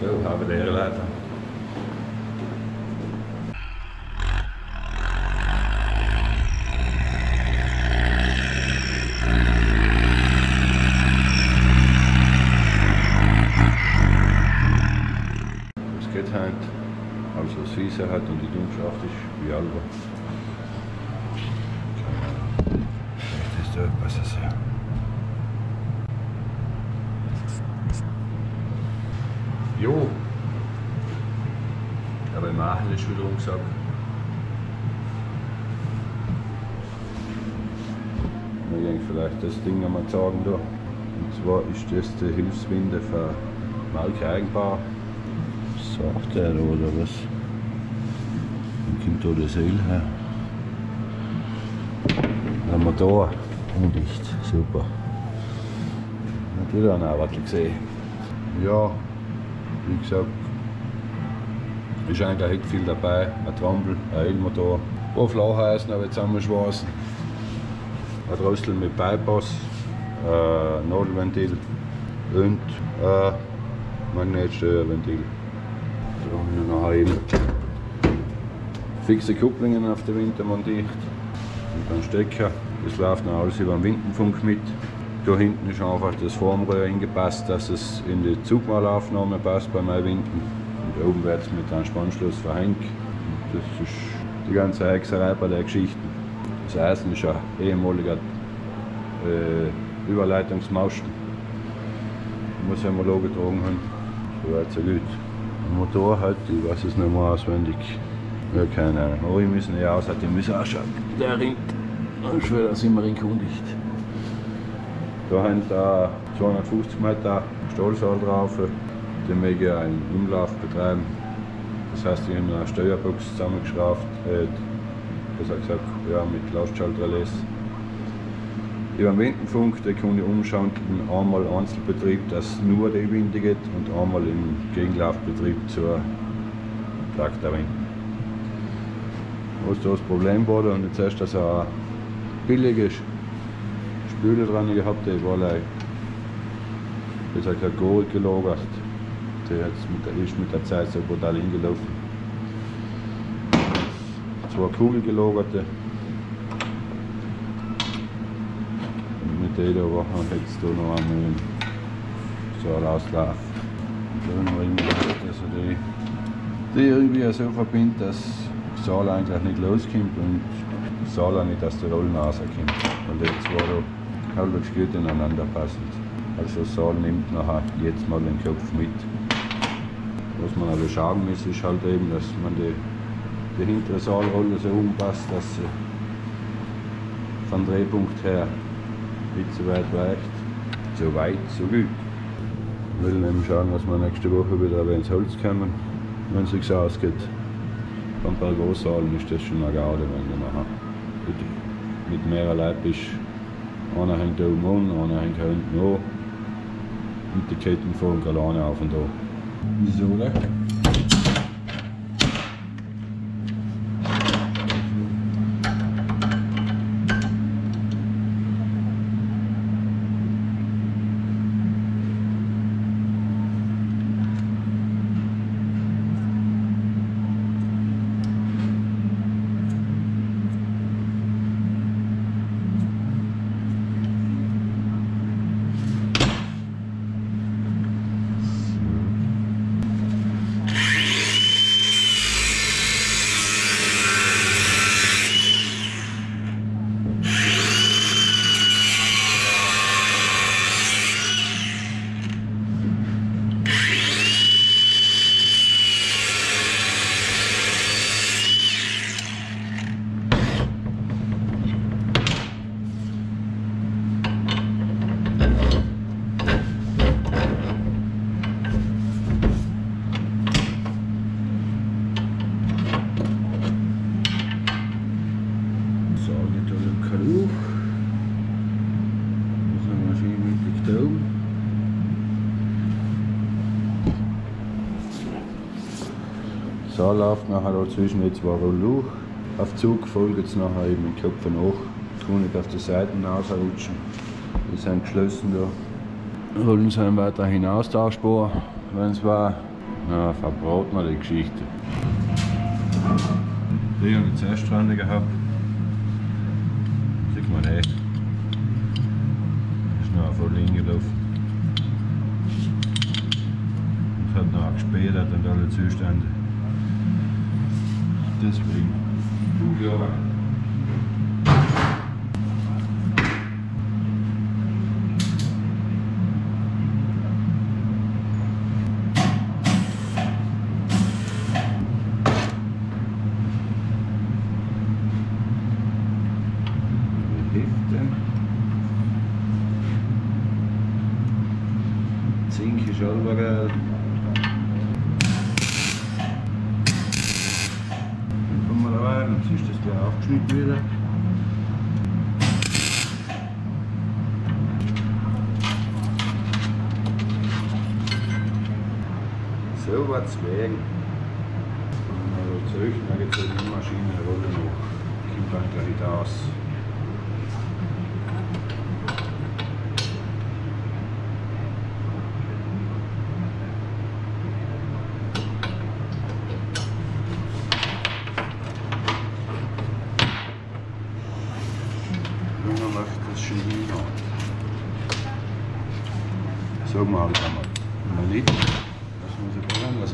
So, haben wir den Leiter. Es geht halt, also das Wiese hat und die Dummschaft ist wie Alba. Vielleicht ist etwas so. Jo. Aber im Aachen ist wieder umgesagt. Ich denke vielleicht das Ding einmal sagen da. Und zwar ist das die Hilfswinde für Malke Eigenbau. Sagt er oder was? Dann kommt da das Öl her. Dann haben wir da undicht. Super. Hat wieder eine Arbeit gesehen. Ja, wie gesagt, ist eigentlich nicht viel dabei. Ein Trampel, ein Ölmotor, ein paar Flachheißen habe ich zusammenschweißen, ein Drosseln mit Bypass, ein Nadelventil und ein Magnetsteuerventil. Da haben wir eben fixe Kupplungen auf der Winter montiert und dann Stecker. Das läuft dann alles über den Windenfunk mit. Da hinten ist einfach das Formröhr eingepasst, dass es in die Zugmalaufnahme passt bei meinen Winden. Und oben wird es mit einem Spannschluss verhängt. Und das ist die ganze Hexerei bei der Geschichte. Das Eisen ist ein ehemaliger äh, Überleitungsmausten. Muss ja mal getragen haben. So weit so gut. Der Motor halt, ich weiß es nicht mehr auswendig. Ja, keine Ahnung. Aber ich müssen ja aus, die müssen auch schauen. Der ringt. Ich schwöre, da sind wir inkundigt. Da haben da 250 Meter Stahlsaal drauf, den wir einen Umlauf betreiben. Das heißt, ich habe eine Steuerbox zusammengeschraubt, besser gesagt, ja, mit Lastschaltrelais. Über den Windenfunk, der kann ich umschalten, einmal Einzelbetrieb, dass nur die Winde geht und einmal im Gegenlaufbetrieb zur Traktorwinde. Was da das Problem war, und jetzt erst, dass er billig ist. Spüle dran gehabt, die war like, das hat kein Gold gelagert. Der mit der, ist mit der Zeit so brutal hingelaufen. Zwei Kugel gelagerte. Und mit der da war jetzt da noch einmal so ein Auslauf. Und da haben wir irgendwie also die, die irgendwie so verbindet, dass das Saal eigentlich nicht loskommt und das Saal auch nicht aus der Rollen rauskommt. Weil die zwei da halbwegs gut ineinander passen. Also Saal nimmt nachher jetzt mal den Kopf mit. Was man aber schauen muss, ist halt eben, dass man die, die hintere Saalrolle so umpasst, dass sie vom Drehpunkt her nicht so weit weicht. So weit, so gut. Ich will eben schauen, dass wir nächste Woche wieder ins Holz kommen, wenn es sich ausgeht. Beim Bergossaalen ist das schon eine Gaude, wenn du nachher mit, mehreren Leuten bist. Einer hängt da oben an, einer hängt hinten an. Und die Ketten fahren alleine auf und da. Wieso, ne? Sage da den Kaluch. Das haben wir schön mittig da oben. So läuft nachher da zwischen die zwei Luch. Auf Zug folgt es nachher eben den Kopf nach. Kann nicht auf die Seiten rausrutschen. Die sind geschlossen da. Rollen sind weiter hinaustauschbar. Wenn es war, Na, verbraut man die Geschichte. Die habe ich zuerst dran gehabt. Sieht man nicht. Ist noch voll hingelaufen. Hat noch gespätet und alle Zustände. Deswegen. Du, ja. Hälfte. Zink ist auch geil. Dann kommen wir da rein und ist das gleich aufgeschnitten wieder. Was wegen. Also zurück, dann geht es die Maschine rollen noch. Kommt dann gleich da aus. So mal ich einmal. Wenn nicht, muss ich probieren, was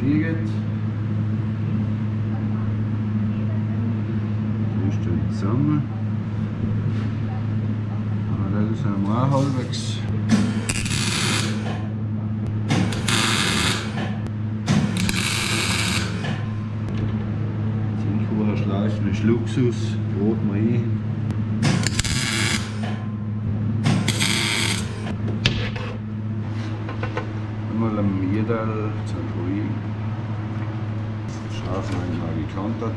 4 geht. Die stehen zusammen. Aber das wir auch halbwegs. Luxus, brot man ein. Einmal am Miedal zum Ruin. Scharf einmal gekontert.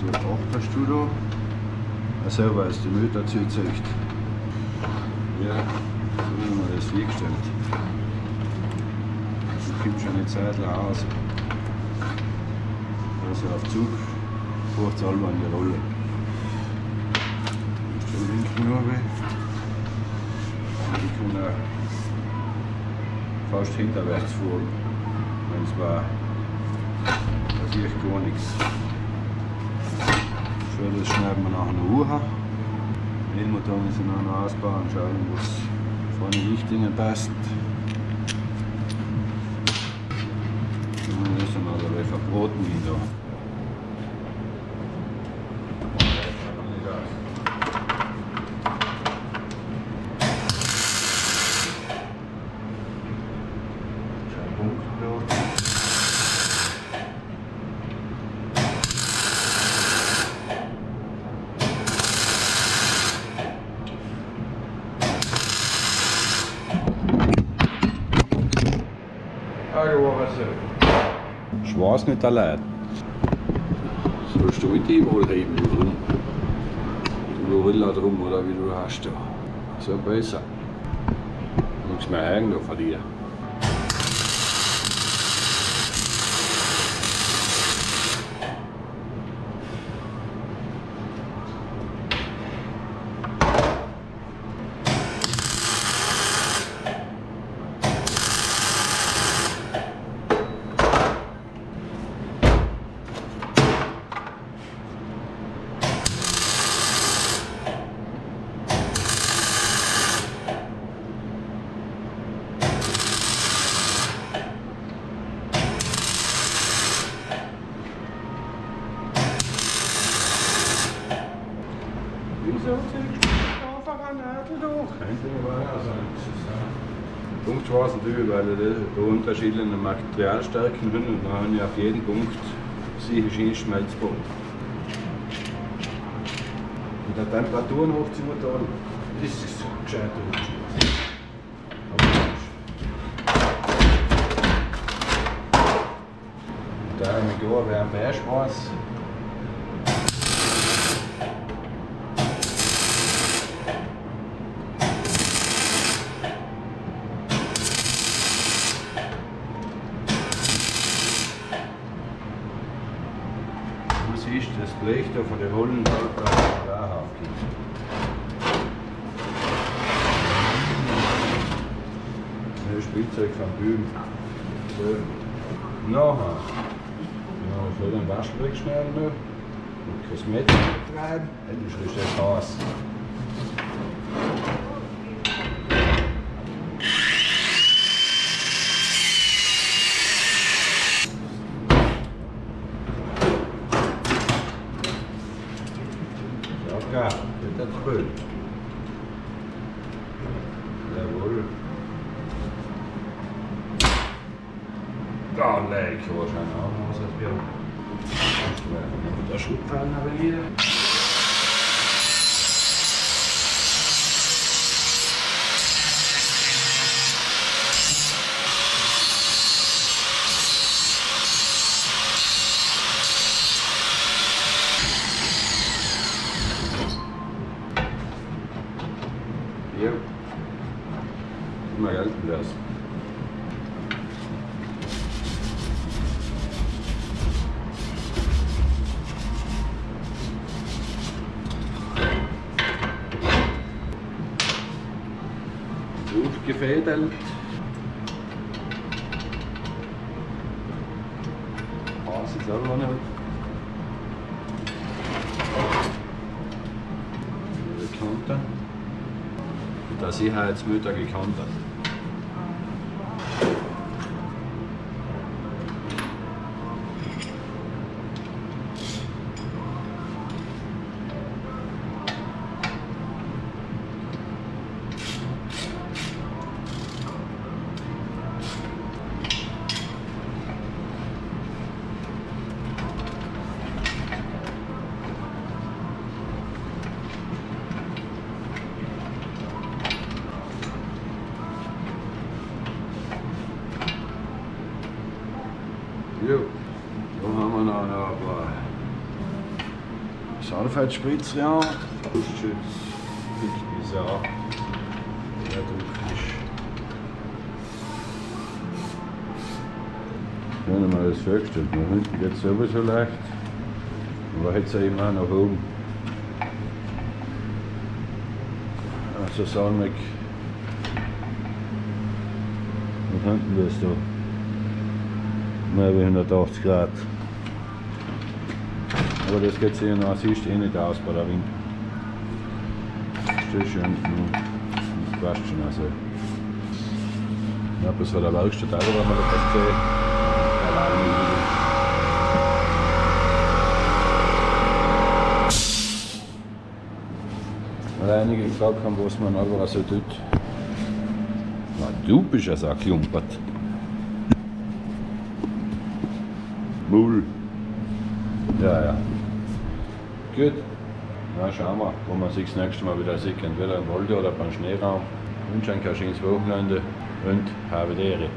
So, achtest du da? Also, weil es die Müll dazu. Ja, so haben wir das wie gestellt. Das kommt schon eine Zeit lang aus. Also auf Zug braucht es alle an die Rolle. Den linken weh. Die können auch fast hinterwärts fahren. Wenn es war, passiert gar nichts. So, das schneiden wir nachher noch Motor müssen wir noch ausbauen, schauen, was vorne Richtungen passt. Dann müssen wir dabei verbraten wieder. Schau, Punkt da. Schwarz nicht allein. Sollst du mit dem wohl heben, du drum? Du Gorilla drum oder wie du hast da. So besser. Nichts mehr hängen von dir. Punkt war es natürlich, weil er da unterschiedliche Materialstärken haben und dann habe ich auf jeden Punkt sicher schön schmelzbar. Mit der Temperatur hochziehen, da ist es gescheit. Da haben wir gar, wer ein Beige weiß, ist das Blech da von der Rollen da wahrhaft gibt. Das Spielzeug von Bühlen. So. Nachher. Ja, so den Waschbrett schnell noch. Und Kosmetik treiben. Das ist das Haus. Ja, das ist cool. Jawohl. Oh nee, ik hoor zijn allemaal als dat weer. Dat is goed van naar beneden. Ja. Immer gelten lassen. Gefädelt. Basis selber nicht. Die Kante. Und der Sicherheitsmeter gekantet. Jo, da haben wir noch ein paar Salfettspritzer, ja. Lustschutz, bis auch der Druck ist. Ja, noch mal das vorgestellt. Nach hinten geht es sowieso leicht. Aber jetzt immer nach oben. Also Salmig. Nach hinten ist da. Mehr wie 180 Grad. Aber das geht sich noch, siehst eh nicht aus bei der Wind. Ist schön. Das passt schon also. Ja, bis vor der Werkstatt auch, wenn man das. Alleine wieder. Weil einige gefragt haben, was man aber so tut. Na, du bist ja so klumpert. Mull. Ja, ja. Gut. Na, schauen wir, wo man sich das nächste Mal wieder sieht. Entweder im Walde oder beim Schneeraum. Ich wünsche ein schönes Wochenende und habe die Ehre.